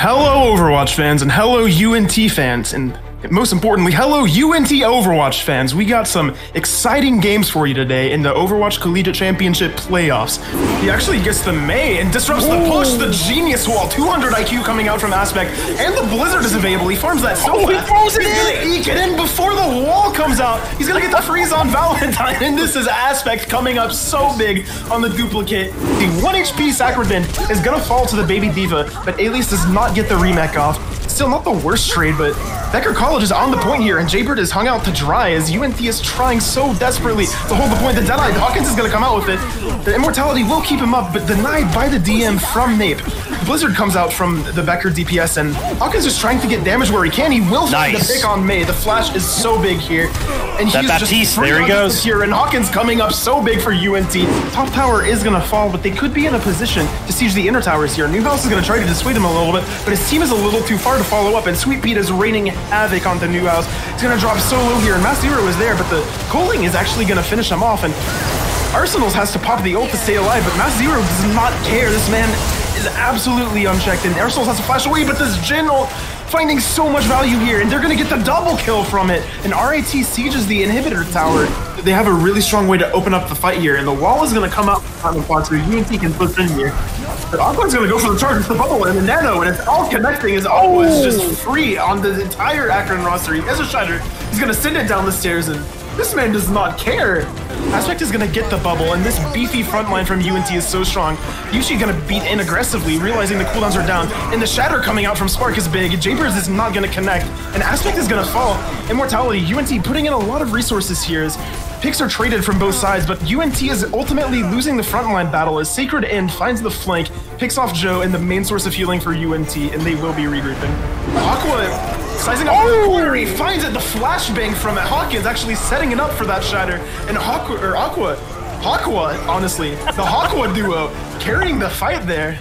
Hello, Overwatch fans, and hello, UNT fans, and most importantly, hello UNT Overwatch fans. We got some exciting games for you today in the Overwatch Collegiate Championship playoffs. He actually gets the Mei and disrupts the push, the Genius Wall, 200 IQ coming out from Aspect, and the Blizzard is available. He farms that so Oh, he throws it He's in. gonna eke it in before the wall comes out. He's gonna get the freeze on Valentine, and this is Aspect coming up so big on the duplicate. The 1 HP Sacredin is gonna fall to the Baby D.Va, but Alias does not get the remake off. Still not the worst trade, but Becker College is on the point here, and Jaybird is hung out to dry as UNT is trying so desperately to hold the point. The Deadeye, Hawkins is gonna come out with it. The Immortality will keep him up, but denied by the DM from Nape. Blizzard comes out from the Becker DPS, and Hawkins is trying to get damage where he can. He will find the pick on Mei. The flash is so big here, and That he's just Baptiste, there he goes. Here, and Hawkins coming up so big for UNT. Top tower is gonna fall, but they could be in a position to siege the inner towers here. Newhouse is gonna try to dissuade him a little bit, but his team is a little too far to follow up, and Sweet Pete is raining havoc on the new house. He's gonna drop so low here, and Mass Zero is there, but the Coling is actually gonna finish him off, and Arsenals has to pop the ult to stay alive, but Mass Zero does not care. This man is absolutely unchecked, and Arsenals has to flash away, but this Jhin ult finding so much value here, and they're gonna get the double kill from it. And RAT sieges the inhibitor tower. They have a really strong way to open up the fight here, and the wall is gonna come out on the spot so UNT can push in here. But Aqua's gonna go for the charge with the bubble and the nano, and it's all connecting as Aqua is just oh! free on the entire Akron roster. He has a shatter. He's gonna send it down the stairs, and this man does not care. Aspect is gonna get the bubble, and this beefy front line from UNT is so strong. Yushi gonna beat in aggressively, realizing the cooldowns are down, and the shatter coming out from Spark is big. Japers is not gonna connect, and Aspect is gonna fall. Immortality, UNT putting in a lot of resources here as picks are traded from both sides, but UNT is ultimately losing the frontline battle as Sacred End finds the flank, picks off Joe and the main source of healing for UNT, and they will be regrouping. Aqua sizing up the oh! corner, he finds it, the flashbang from it. Hawkins actually setting it up for that shatter, and Aqua, or Aqua, Aqua, honestly, the Aqua duo carrying the fight there.